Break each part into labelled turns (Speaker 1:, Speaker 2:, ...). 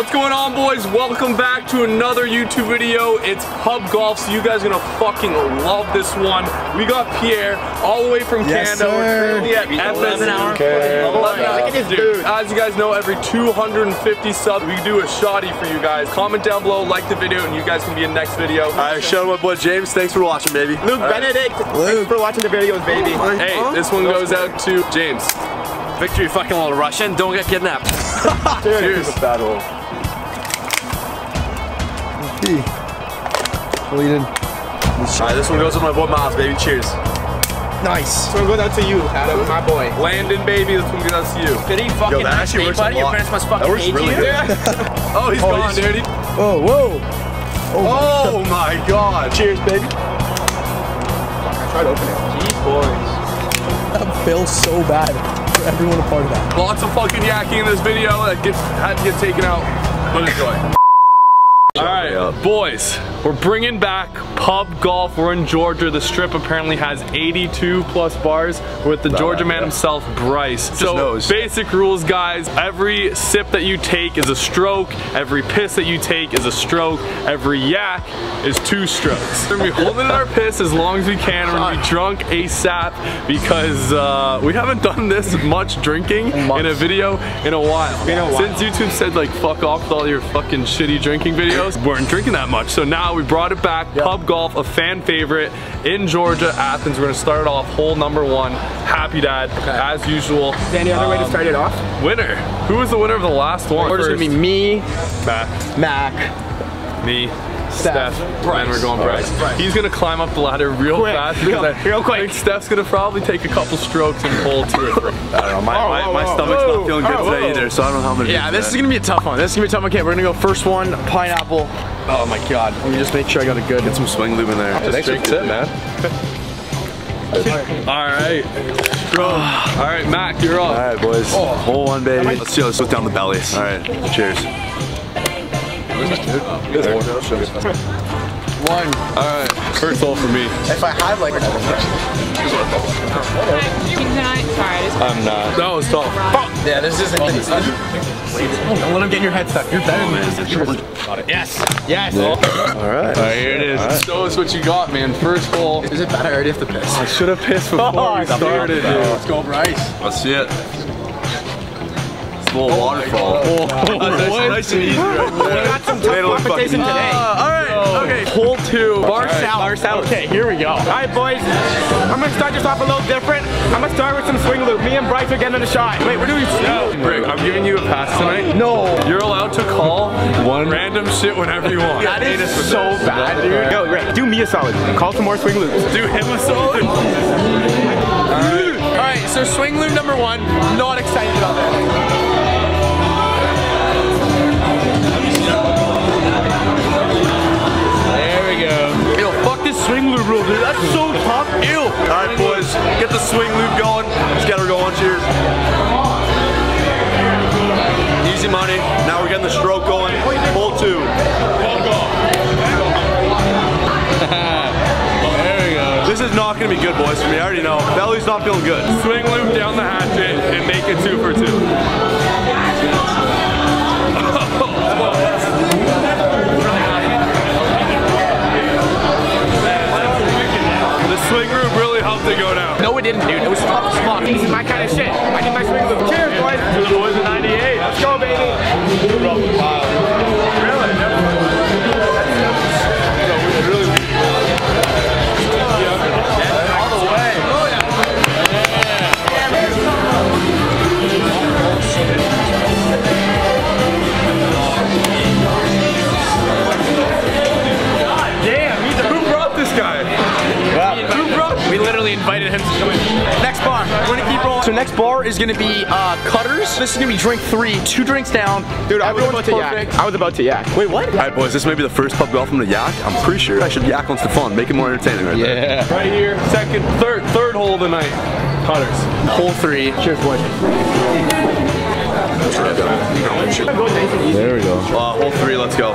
Speaker 1: What's going on boys? Welcome back to another YouTube video. It's Pub Golf, so you guys are gonna fucking love this one. We got Pierre all the way from
Speaker 2: Yes,
Speaker 1: Canada. We're currently at FS.
Speaker 2: Okay.
Speaker 1: Eleven hours.
Speaker 2: Look at this
Speaker 1: Dude,
Speaker 2: dude.
Speaker 1: As you guys know, every 250 subs, we do a shoddy for you guys. Comment down below, like the video, and you guys can be in next video.
Speaker 3: All right, shout out my boy James. Thanks for watching, baby.
Speaker 2: Luke Benedict. Thanks for watching the videos, baby.
Speaker 1: Hey, this one goes out to James.
Speaker 4: Victory, fucking little Russian. Don't get kidnapped.
Speaker 1: Cheers.
Speaker 3: Battle.
Speaker 2: Bleeding.
Speaker 3: All right, this one goes with my boy Miles, baby. Cheers.
Speaker 2: Nice. So I'm going out to you, Adam, my boy.
Speaker 1: Landon, baby, this one goes out to you.
Speaker 4: Did he fucking
Speaker 3: Yo, that
Speaker 4: not
Speaker 3: actually
Speaker 4: stay,
Speaker 3: works a
Speaker 4: buddy? Your
Speaker 3: lot.
Speaker 4: parents must
Speaker 3: That
Speaker 4: fucking
Speaker 3: works
Speaker 4: hate
Speaker 3: really
Speaker 4: you.
Speaker 3: good.
Speaker 1: Oh, he's oh, gone,
Speaker 3: he's-
Speaker 1: dirty.
Speaker 2: Oh, whoa, oh, whoa.
Speaker 3: Oh my God. Cheers, baby.
Speaker 2: Try to open it. Boys that feels so bad for everyone a part of that.
Speaker 1: Lots of fucking yakking in this video that gets had to get taken out, but enjoy. All right, boys, we're bringing back pub golf. We're in Georgia. The strip apparently has 82 plus bars with the Georgia man himself, Bryce. so
Speaker 3: knows.
Speaker 1: basic rules, guys. Every sip that you take is a stroke. Every piss that you take is a stroke. Every yak is two strokes. We're gonna be holding in our piss as long as we can. We're gonna be drunk ASAP because uh, we haven't done this much drinking in a video in a while. Since YouTube said like fuck off with all your fucking shitty drinking videos, we weren't drinking that much. So now we brought it back. Pub golf, a fan favorite in Georgia, Athens. We're gonna start it off hole number one. Happy Dad, as usual.
Speaker 2: Is there any other way to start it off?
Speaker 1: Um, winner. Who was the winner of the last one?
Speaker 2: We're gonna be me,
Speaker 1: Mac,
Speaker 2: Mac.
Speaker 1: me,
Speaker 2: Stef,
Speaker 1: Stef, and we're going Bryce. He's gonna climb up the ladder real
Speaker 2: Quick,
Speaker 1: fast
Speaker 2: real-
Speaker 1: I
Speaker 2: real quick.
Speaker 1: think Stef's gonna probably take a couple strokes and pull two or three.
Speaker 3: I don't know. My, my,
Speaker 2: whoa,
Speaker 3: my
Speaker 2: whoa,
Speaker 3: stomach's
Speaker 2: whoa.
Speaker 3: not feeling good
Speaker 2: Oh,
Speaker 3: today
Speaker 2: whoa.
Speaker 3: either, so I don't know how I'm
Speaker 2: Yeah, this is gonna be a tough one. This is gonna be a tough one. Okay, we're gonna go first one, pineapple. Oh my god. Let me just make sure I got a good.
Speaker 3: Get some swing lube in there.
Speaker 1: Thanks for tip, man. All right. All right, Mac, you're
Speaker 3: All
Speaker 1: up.
Speaker 3: right, boys. Oh. Hole one, baby. Let's see. Let's put down the belly. All right. Cheers.
Speaker 2: One.
Speaker 1: All right, first hole for me.
Speaker 2: If I had like a
Speaker 1: I'm not. That was tough.
Speaker 2: Yeah, this isn't Don't let him get your head stuck. You're better this. Yes. Yes.
Speaker 3: All right.
Speaker 1: All right, here it is. Show us what you got, man. First hole.
Speaker 2: Is it bad? I already have to piss.
Speaker 1: I should have pissed before we started.
Speaker 2: Let's go, Bryce.
Speaker 3: Let's see it. It's a little waterfall. Nice and easy right
Speaker 2: some tough competition today.
Speaker 1: Uh, all right, okay. Hole two.
Speaker 2: Bar south. Bar south. Okay, here we go. All right, boys. I'm gonna start this off a little different. I'm gonna start with some swing lube. Me and Bryce are getting in the shot. Wait, we're doing no.
Speaker 1: Brick, I'm giving you a pass tonight.
Speaker 2: No.
Speaker 1: You're allowed to call one random shit whenever you want.
Speaker 2: That is so bad, dude. Yo, Rick, do me a solid. Call some more swing lubes.
Speaker 1: Do him a solid.
Speaker 2: All right, so swing lube number one. Not excited about that.
Speaker 1: Swing lube dude. That's so tough. Ew.
Speaker 3: All right, boys. Get the swing lube going. Let's get her going. Cheers. Easy money. Now we're getting the stroke going. Hole two.
Speaker 1: There we go.
Speaker 3: This is not gonna be good, boys, for me. I already know. Belly's not feeling good.
Speaker 1: Swing lube down the hatchet and make it two for two.
Speaker 2: Didn't, dude. We literally invited him to come in. Next bar. We're gonna keep rolling. So next bar is gonna be uh, cutters. This is gonna be drink three, two drinks down. Dude, I was about to yak. I was about to yak. Wait, what?
Speaker 3: All right, boys. This may be the first pub golf I'm gonna yak. I'm pretty sure I should yak on Stefan. Make it more entertaining right there. Yeah.
Speaker 1: Right here, second, third, third hole of the night. Cutters.
Speaker 2: Hole three. Cheers, boys.
Speaker 3: There we go. Uh, hole three. Let's go.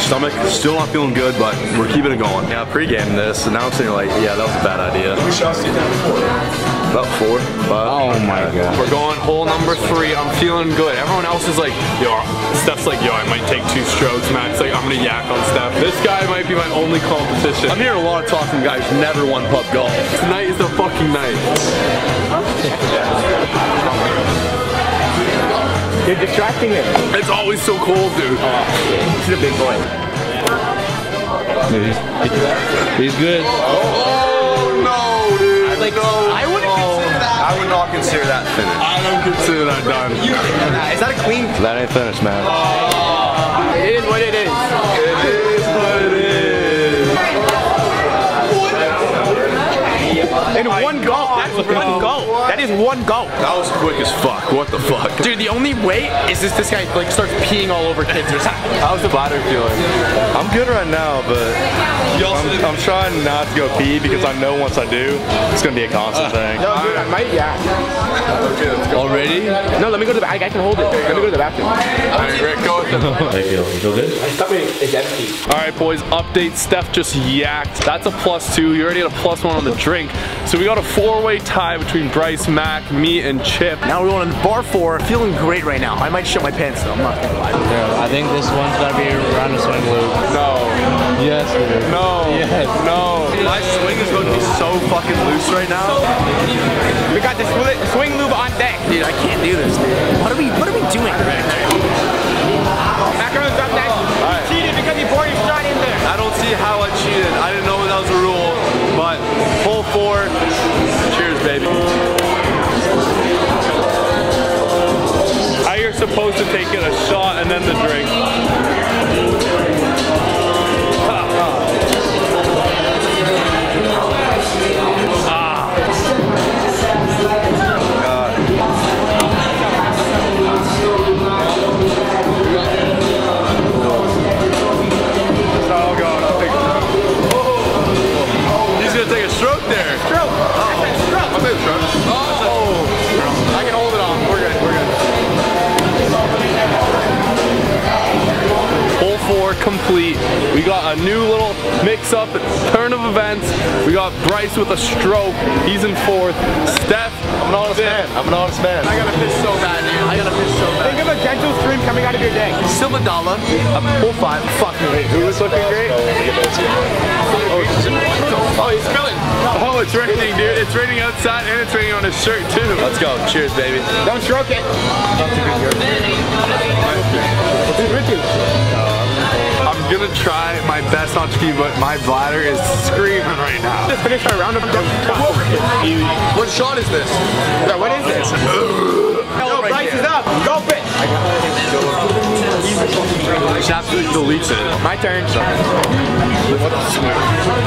Speaker 3: Stomach still not feeling good, but we're keeping it going. Yeah, pre-game this, and now I'm saying like, yeah, that was a bad idea. About four, five.
Speaker 2: Oh my god.
Speaker 1: We're going hole number three. I'm feeling good. Everyone else is like, yo, Stef's like, yo, I might take two strokes. Matt's like, I'm gonna yak on Stef. This guy might be my only competition.
Speaker 3: I'm hearing a lot of talk from guys never won pub golf.
Speaker 1: Tonight is the fucking night.
Speaker 2: You're distracting him.
Speaker 1: It's always so cold, dude.
Speaker 2: Oh, he's a big boy.
Speaker 5: He's good.
Speaker 3: Oh no, dude.
Speaker 2: Like,
Speaker 3: no.
Speaker 2: I wouldn't consider that.
Speaker 3: I would not consider that finished.
Speaker 1: I don't consider that done.
Speaker 2: Is that a clean?
Speaker 5: That ain't finished, man. Oh.
Speaker 2: It is what it is.
Speaker 3: It is what it is.
Speaker 2: In one go. That's one go. That is one go.
Speaker 3: That was quick as fuck. What the fuck?
Speaker 2: Dude, the only way is this this guy like starts peeing all over kids or something.
Speaker 1: How's the bladder feeling?
Speaker 5: I'm good right now, but I'm, I'm trying not to go pee because I know once I do, it's gonna be a constant uh, thing.
Speaker 2: No, dude, I might, yeah.
Speaker 5: Already?
Speaker 2: No, let me go to the back. I can hold it. Let me go to the bathroom.
Speaker 1: Alright, Rick, go with it.
Speaker 5: I feel, you feel good?
Speaker 2: It's empty.
Speaker 1: Alright, boys, update. Stef just yacked. That's a plus two. You already had a plus one on the drink. So we got a four-way tie between Bryce, Mac, me, and Chip.
Speaker 2: Now we're going to bar four. Feeling great right now. I might shit my pants though. I'm not gonna lie.
Speaker 5: I think this one's gonna be around the swing lube.
Speaker 1: No,
Speaker 5: Yes, dude.
Speaker 1: no,
Speaker 5: Yes.
Speaker 1: no.
Speaker 3: My swing is going to be so fucking loose right now.
Speaker 2: We got the swing, swing lube on deck. Dude, I can't do this. Dude. What are we What are we doing? Maccarone's up next.
Speaker 1: Alright.
Speaker 2: Cheated because he poured his shot in there.
Speaker 1: I don't see how I cheated. I didn't know that was a rule. But hole four. Cheers, baby. How you're supposed to take it a shot and then the drink. He's in fourth. Stef,
Speaker 5: I'm an honest man. I'm an honest man.
Speaker 2: I gotta piss so bad, dude. I gotta piss so bad. Think of a gentle stream coming out of your dick.
Speaker 3: Silvadala, a hole five. Fuck me.
Speaker 5: Who is looking great?
Speaker 1: Oh, oh, he's spilling. Oh, it's raining, dude. It's raining outside and it's raining on his shirt too.
Speaker 3: Let's go. Cheers, baby.
Speaker 2: Don't stroke it.
Speaker 1: I'm gonna try my best not to pee, but my bladder is screaming right now.
Speaker 2: Just finish our round of
Speaker 3: What shot is this?
Speaker 2: Yeah, what is this? Yo, Bryce is up. Go bitch.
Speaker 3: She absolutely deletes it.
Speaker 2: My turn.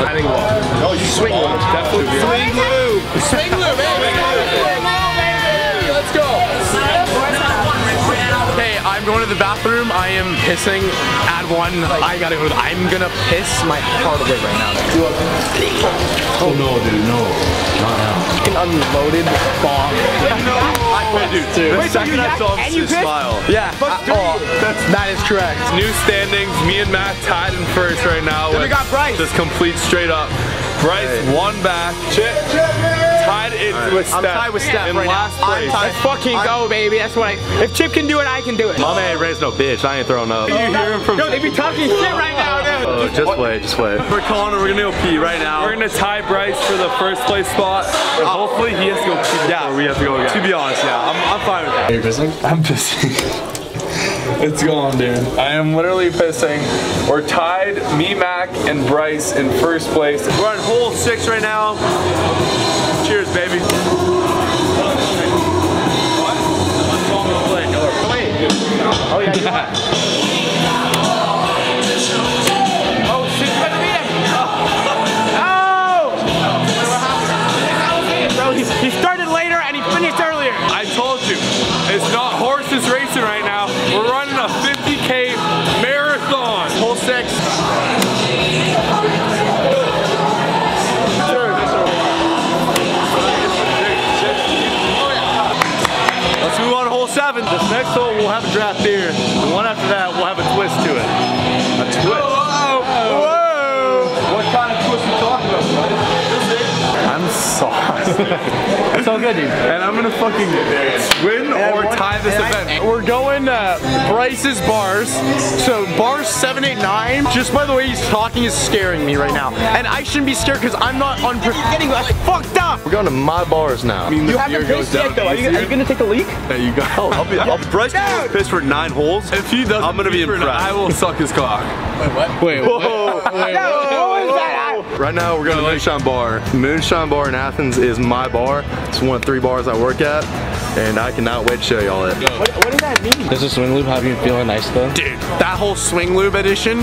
Speaker 1: I think well,
Speaker 2: Oh, you swing lube.
Speaker 1: definitely swing lube.
Speaker 2: Swing lube, baby. I'm going to the bathroom. I am pissing at one. I gotta go. I'm gonna piss my heart away right now.
Speaker 5: Oh no, dude, no. Not now.
Speaker 2: Fucking unloaded bomb.
Speaker 3: Wait, dude. The
Speaker 2: Wait, so
Speaker 3: second
Speaker 2: you
Speaker 3: I saw him
Speaker 2: you
Speaker 3: smile.
Speaker 2: Yeah. Uh, oh, that's, that is correct.
Speaker 1: New standings. Me and Matt tied in first right now.
Speaker 2: Then we got Bryce.
Speaker 1: Just complete straight up. Bryce one back. Chip tied with Stef.
Speaker 2: I'm tied with Stef
Speaker 1: in
Speaker 2: right
Speaker 1: last
Speaker 2: now.
Speaker 1: place.
Speaker 2: Let's fucking go, baby. That's what I. If Chip can do it, I can do it.
Speaker 5: My man ain't raised no bitch. I ain't throwing up.
Speaker 1: You hear him from
Speaker 2: Yo, they be talking shit right now, oh, dude.
Speaker 5: Oh, just wait, just wait.
Speaker 3: We're calling it. We're gonna go pee right now.
Speaker 1: We're gonna tie Bryce for the first place spot. And hopefully he has to go pee
Speaker 3: Yeah.
Speaker 1: we have to go again.
Speaker 3: To be honest, yeah, I'm, I'm fine with that.
Speaker 5: Are you pissing?
Speaker 1: I'm pissing. It's gone, dude. I am literally pissing. We're tied, me, Mac, and Bryce in first place.
Speaker 3: We're on hole six right now. Cheers, baby.
Speaker 1: 好厉害 It's
Speaker 2: all good, dude.
Speaker 1: And I'm gonna fucking win or tie this event.
Speaker 2: We're going to Bryce's bars. So bars 789. Just by the way he's talking is scaring me right now. And I shouldn't be scared because I'm not unprepared. Getting like, fucked up.
Speaker 5: We're going to my bars now.
Speaker 1: I mean, the
Speaker 2: You
Speaker 1: beer
Speaker 2: haven't
Speaker 1: goes
Speaker 2: pissed yet
Speaker 1: down
Speaker 2: though. Are you, are you gonna take a leak?
Speaker 1: There you go.
Speaker 3: I'll be, I'll, Bryce can piss for nine holes.
Speaker 1: If he doesn't
Speaker 3: I'm gonna be
Speaker 1: pee
Speaker 3: impressed.
Speaker 1: I will suck his cock.
Speaker 6: Wait,
Speaker 3: Whoa. Right now we're going to Moonshine Bar. Moonshine Bar in Athens is my bar. It's one of three bars I work at, and I cannot wait to show y'all it.
Speaker 2: What, what does that mean?
Speaker 6: does the swing lube have you feeling nice though?
Speaker 2: Dude, that whole swing lube edition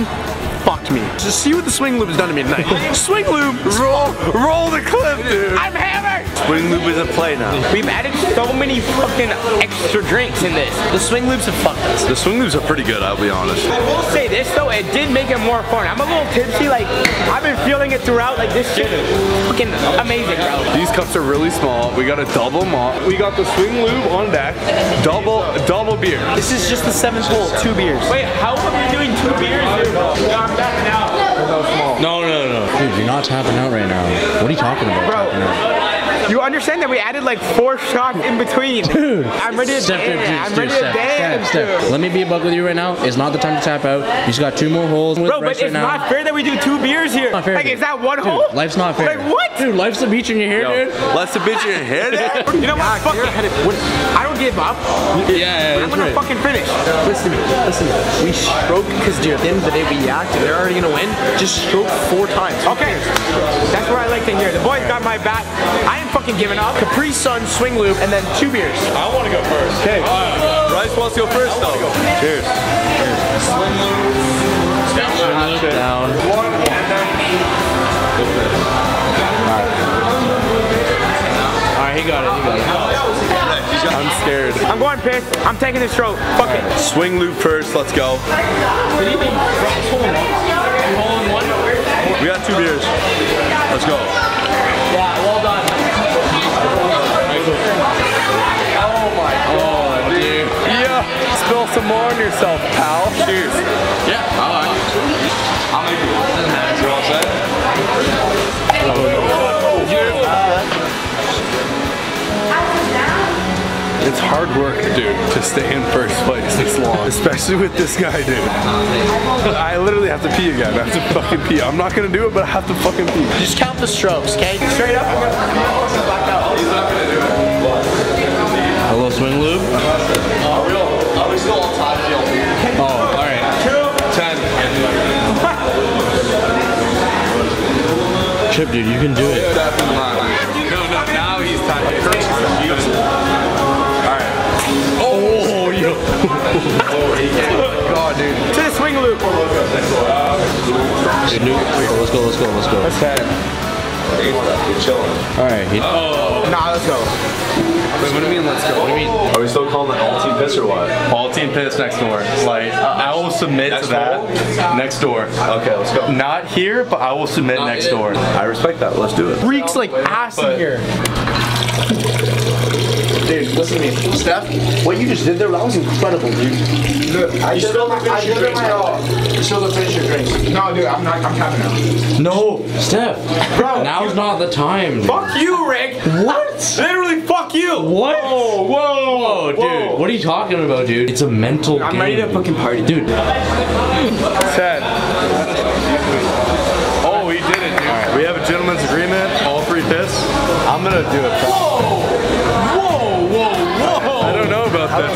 Speaker 2: fucked me. Just see what the swing lube has done to me tonight. swing lube, roll, roll the clip, dude. I'm hammered.
Speaker 3: Swing Lube is a play now.
Speaker 7: We've added so many fucking extra drinks in this. The swing lubes have fucked us.
Speaker 3: The swing lubes are pretty good, I'll be honest.
Speaker 7: I will say this though, it did make it more fun. I'm a little tipsy, like I've been feeling it throughout. Like this shit is fucking amazing, bro.
Speaker 1: These cups are really small. We got a double malt. We got the swing lube on deck. Double, double beer.
Speaker 2: This is just the seventh hole, two beers.
Speaker 7: Wait, how are we doing two beers? Dude? I'm backing out.
Speaker 6: No, no, no. Dude, you're not tapping out right now. What are you talking about?
Speaker 7: Bro.
Speaker 6: Tapping out?
Speaker 7: You understand that we added like four shots in between.
Speaker 6: Dude,
Speaker 7: I'm ready to
Speaker 6: step, dude,
Speaker 7: dance. I'm
Speaker 6: dude,
Speaker 7: ready to dance.
Speaker 6: step, step. Let me be a buck with you right now. It's not the time to tap out. You just got two more holes. with
Speaker 7: Bro, but it's
Speaker 6: right now.
Speaker 7: not fair that we do two beers here.
Speaker 6: Not fair,
Speaker 7: like,
Speaker 6: dude.
Speaker 7: is that one
Speaker 6: Dude,
Speaker 7: hole?
Speaker 6: Life's not fair.
Speaker 7: Like, what?
Speaker 6: Dude, life's the beach in your hair, dude.
Speaker 3: Let's the bitch in your hair, Dad.
Speaker 7: You know what? Fuck it. When- I don't give up.
Speaker 6: Yeah,
Speaker 7: I'm gonna fucking finish.
Speaker 2: Listen to me, listen to me. We stroke because dude, at the end of the day we yacked they're already gonna win. Just stroke four times.
Speaker 7: Okay, that's what I like to hear. The boys got my back. I ain't fucking giving up.
Speaker 2: Capri Sun, swing lube, and then two beers.
Speaker 5: I want to go first.
Speaker 3: Okay. Rice wants to go first, though. Cheers.
Speaker 6: Down. Alright, he got it, he got it.
Speaker 3: I'm scared.
Speaker 7: I'm going piss. I'm taking this stroke. Fuck it.
Speaker 3: Swing lube first, let's go. We got two beers. Let's go.
Speaker 1: Spill some more on yourself, pal. Cheers.
Speaker 6: Yeah, alright.
Speaker 5: I'll make it. Doesn't matter. You're all set?
Speaker 1: It's hard work, dude, to stay in first place this long. Especially with this guy, dude. I literally have to pee again. I have to fucking pee. I'm not gonna do it, but I have to fucking pee.
Speaker 2: Just count the strokes, okay?
Speaker 7: Straight up. I'm gonna-
Speaker 6: A little swing lube. Oh, alright.
Speaker 1: Ten.
Speaker 6: Chip, dude, you can do it.
Speaker 1: No, no, now he's tied. All right.
Speaker 6: Oh, yo.
Speaker 1: God, dude.
Speaker 7: To the swing lube.
Speaker 6: Dude, new- Let's go, let's go, let's go. Alright, he,
Speaker 7: Nah, let's go.
Speaker 1: Wait, what do you mean, let's go? What do you mean?
Speaker 3: Are we still calling that all team piss or what?
Speaker 5: All team piss next door. Like, I will submit to that next door.
Speaker 3: Okay, let's go.
Speaker 5: Not here, but I will submit next door.
Speaker 3: I respect that. Let's do it.
Speaker 2: Reeks like ass in here. Dude, listen to me. Stef, what you just did there, that was incredible, dude. Look, I still don't finish your drinks. You still don't finish your drinks. No, dude, I'm not, I'm tapping out.
Speaker 6: no, Stef. Bro, now's not the time. Dude.
Speaker 7: Fuck you, Rick.
Speaker 2: What?
Speaker 7: Literally, fuck you.
Speaker 6: What? Whoa, whoa, dude. What are you talking about, dude? It's a mental
Speaker 7: I'm
Speaker 6: game.
Speaker 7: ready to fucking party.
Speaker 6: Dude,
Speaker 1: Ten. Oh, he did it, dude.
Speaker 3: We have a gentleman's agreement. All three piss. I'm gonna do it. Whoa! Whoa! Whoa! Whoa!
Speaker 1: I don't know about this.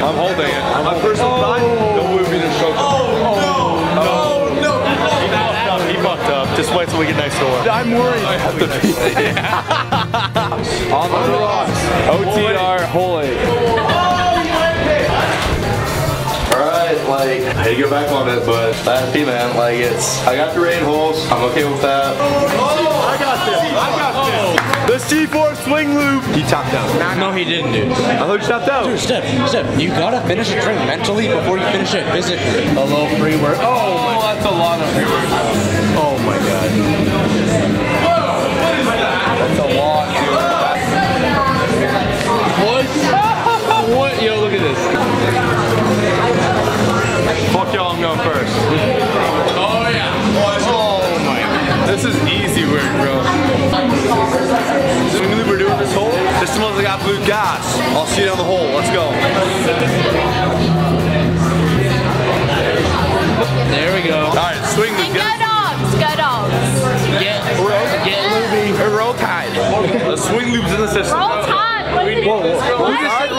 Speaker 3: I'm holding it. My personal thought. Oh. Don't move me to choke. Oh, oh, no, no, no.
Speaker 5: He fucked up. He fucked up. Just wait till we get next door.
Speaker 2: I'm worried.
Speaker 1: I have to pee. On the rocks. OTR, hole eight.
Speaker 3: Alright, like, I hate to go back on it, but uh, that's P man. Like, it's, I got the rain holes. I'm okay with that.
Speaker 2: I got
Speaker 3: T4 swing lube. He tapped out.
Speaker 6: No, he didn't, dude.
Speaker 3: I thought you tapped out.
Speaker 6: Dude, step. You gotta finish a drink mentally before you finish it physically. A little free work.
Speaker 1: Oh, oh that's a lot of free work.
Speaker 3: Oh my god. What is that?
Speaker 1: That's a lot. What? what? Yo, look at this.
Speaker 5: Fuck y'all, I'm going first.
Speaker 3: Absolute gas. I'll see you down the hole. Let's go.
Speaker 6: There we go.
Speaker 3: All right, swing the
Speaker 8: And go dogs, go dogs.
Speaker 6: Get, get
Speaker 2: Roll tide.
Speaker 3: The swing lubes in the system.
Speaker 8: Roll Tide. What did you
Speaker 3: Roll
Speaker 8: What
Speaker 3: Tide,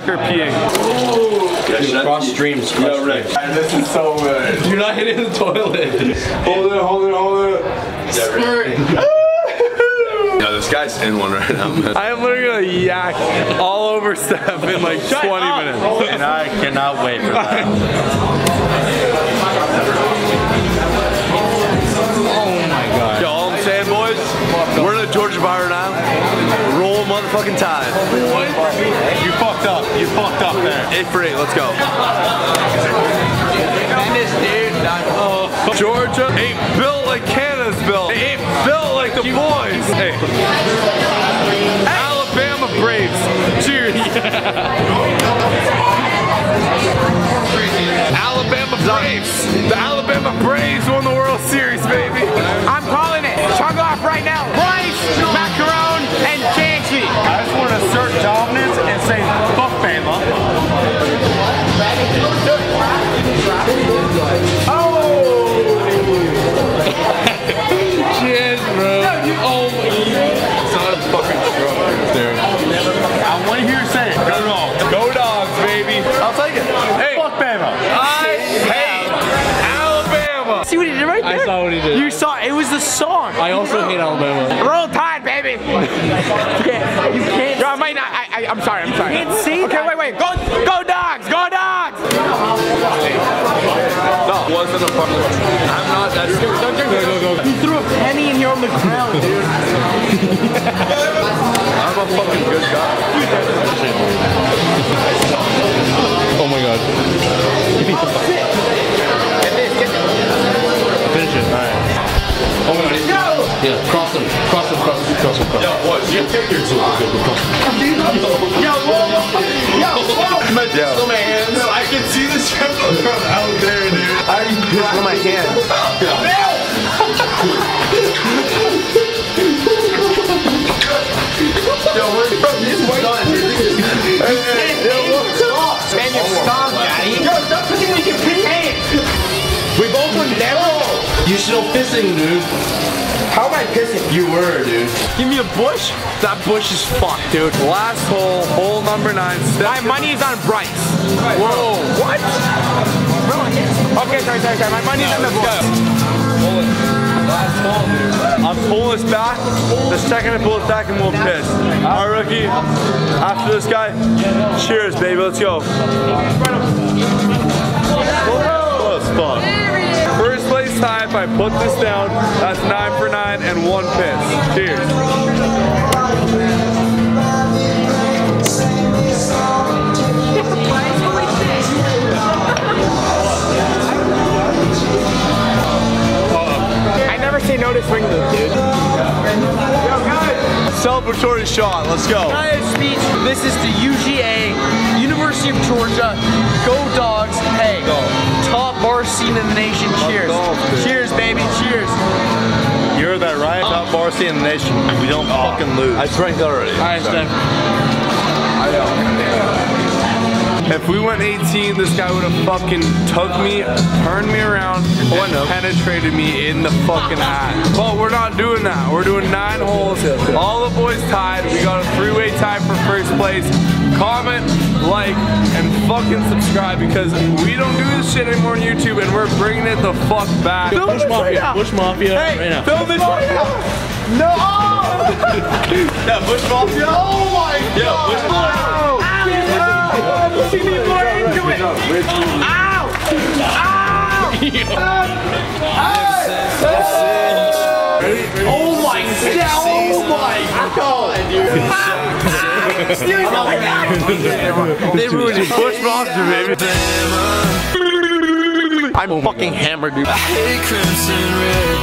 Speaker 1: song. Me and Mac are peeing.
Speaker 6: cross streams. Cross streams.
Speaker 1: This is so good.
Speaker 6: You're not hitting the toilet.
Speaker 1: Hold it, hold it, hold it.
Speaker 3: Yeah, this guy's in one right now, man.
Speaker 1: I am literally gonna yak all over Stef in like 20 minutes.
Speaker 5: And I cannot wait for that.
Speaker 3: Oh Yo, all I'm saying, boys, we're in the Georgia Bar now. Roll motherfucking tide.
Speaker 5: Fucked up. There.
Speaker 3: Eight for eight, let's go. Georgia ain't built like Canada's built. They ain't built like the boys. Hey. Alabama Braves. Cheers. Alabama Braves. The Alabama I'll take it.
Speaker 1: Hey,
Speaker 5: Fuck Bama.
Speaker 1: I hate Alabama.
Speaker 2: See what he did right there?
Speaker 6: I saw what he did.
Speaker 2: You saw it was the song.
Speaker 6: I also hate Alabama.
Speaker 7: Roll Tide, baby.
Speaker 2: You can't. You can't.
Speaker 7: Yo, I might not. I, I, I'm sorry. I'm sorry.
Speaker 2: You can't say
Speaker 7: Okay,
Speaker 2: that.
Speaker 7: wait, wait. Go, go dogs. Go dogs.
Speaker 1: No, wasn't a part I'm not that stupid. Don't drink. Go, go, go.
Speaker 2: You threw a penny in here on the ground, dude.
Speaker 3: I'm a fucking good guy.
Speaker 6: Oh my god.
Speaker 5: Finish it. All right.
Speaker 6: Oh my god. Yeah, cross him. Cross him, cross him, cross him, cross him.
Speaker 3: What? You take your two.
Speaker 2: Yo, my hands.
Speaker 3: I can see the tempo from out there, dude.
Speaker 2: I just on my hands.
Speaker 7: Man, you're stunk, daddy. Yo, stop looking like your big hands. We both were never.
Speaker 6: You still pissing, dude.
Speaker 7: How am I pissing?
Speaker 6: You were, dude.
Speaker 2: Give me a bush. That bush is fucked, dude.
Speaker 1: Last hole, hole number nine.
Speaker 7: My
Speaker 1: Stef
Speaker 7: money's on Bryce.
Speaker 2: Whoa. What?
Speaker 7: Okay, sorry, sorry, sorry. My money's on the go.
Speaker 3: I'm pulling this back. The second I pull it back, I'm going to piss. All right, rookie. After this guy, cheers, baby. Let's go.
Speaker 1: First place tie, if I put this down, that's nine for nine and one piss. Cheers.
Speaker 7: Never say no to swing lube, dude.
Speaker 3: Celebratory shot. Let's go.
Speaker 2: Guys, speech. This is the UGA, University of Georgia. Go dogs. Hey. Top bar scene in the nation. Cheers.
Speaker 3: dogs, dude.
Speaker 2: Cheers, baby. Cheers.
Speaker 5: You heard that right? Top varsity in the nation. We don't oh. fucking lose.
Speaker 3: I drank that already.
Speaker 6: Alright, Stef.
Speaker 1: If we went 18, this guy would have fucking took me, turned me around, and penetrated me in the fucking ass. But we're not doing that. We're doing nine holes. All the boys tied. We got a three-way tie for first place. Comment, like, and fucking subscribe because we don't do this shit anymore on YouTube and we're bringing it the fuck back.
Speaker 6: Bush Mafia. Bush Mafia right now.
Speaker 2: Film this right now. No.
Speaker 3: Yeah, Bush Mafia.
Speaker 2: Oh my
Speaker 3: Yeah, Bush Mafia.
Speaker 7: See me more into it. Ow! Ow!
Speaker 2: Oh my god. Oh my god, dude. Stealing my god.
Speaker 3: They ruined it. Bush Mafia, baby.
Speaker 2: I'm fucking hammered, dude.
Speaker 9: Hey, crimson red.